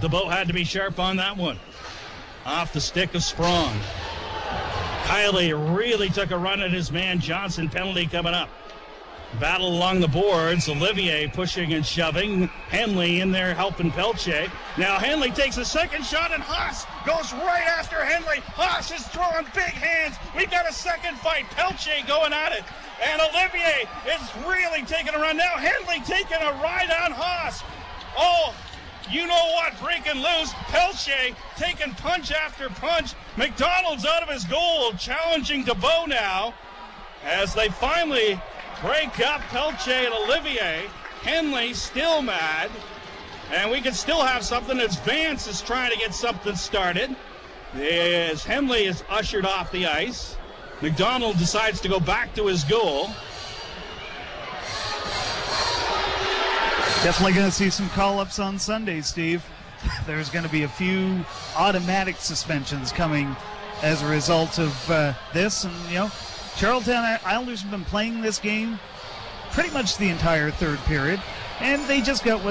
The boat had to be sharp on that one. Off the stick of Sprong. Kiley really took a run at his man Johnson. Penalty coming up. Battle along the boards. Olivier pushing and shoving. Henley in there helping Pelche. Now Henley takes a second shot and Haas goes right after Henley. Haas is throwing big hands. We've got a second fight. Pelche going at it. And Olivier is really taking a run. Now Henley taking a ride on Haas. Oh, you know what? Breaking loose. Pelche taking punch after punch. McDonald's out of his goal, challenging DeBow now as they finally break up Pelche and Olivier. Henley still mad. And we can still have something as Vance is trying to get something started. As Henley is ushered off the ice. McDonald decides to go back to his goal. Definitely going to see some call ups on Sunday, Steve. There's going to be a few automatic suspensions coming as a result of uh, this. And, you know, Charlottetown Islanders have been playing this game pretty much the entire third period, and they just got what